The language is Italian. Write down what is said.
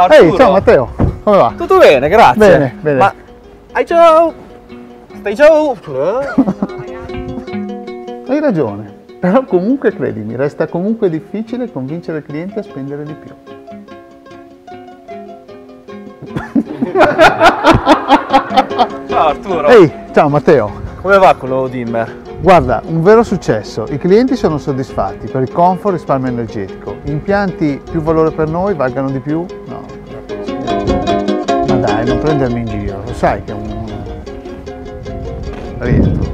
Ciao Arturo. Ehi, ciao Matteo, come va? Tutto bene, grazie. Bene, bene. Ma... Hai ciao! Stai ciao! Hai ragione, però comunque credimi, resta comunque difficile convincere il cliente a spendere di più. Ciao Arturo. Ehi, ciao Matteo. Come va con lo dimmer? Guarda, un vero successo. I clienti sono soddisfatti per il comfort e risparmio energetico. Impianti più valore per noi valgano di più? No. Ma dai, non prendermi in giro, lo sai che è un... Rientro.